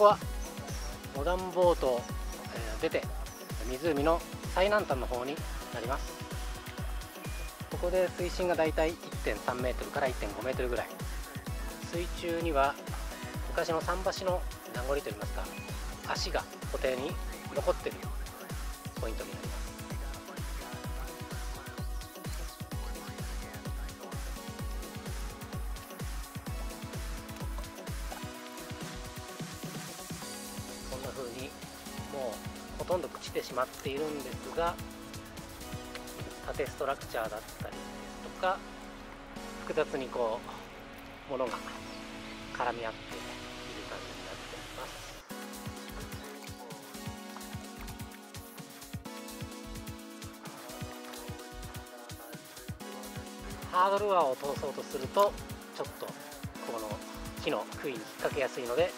こは。モダンボートを出て湖の最南端の方になります。ここで水深がだいたい1.3メートルから1.5メートルぐらい。水中には昔の桟橋の名残といいますか足が固定に残っているポイントになります。とんど朽ちてしまっているんですが縦ストラクチャーだったりですとか複雑にこうものが絡み合っている感じになっています。ハードルアーを通そうとするとちょっとこの木の杭に引っ掛けやすいので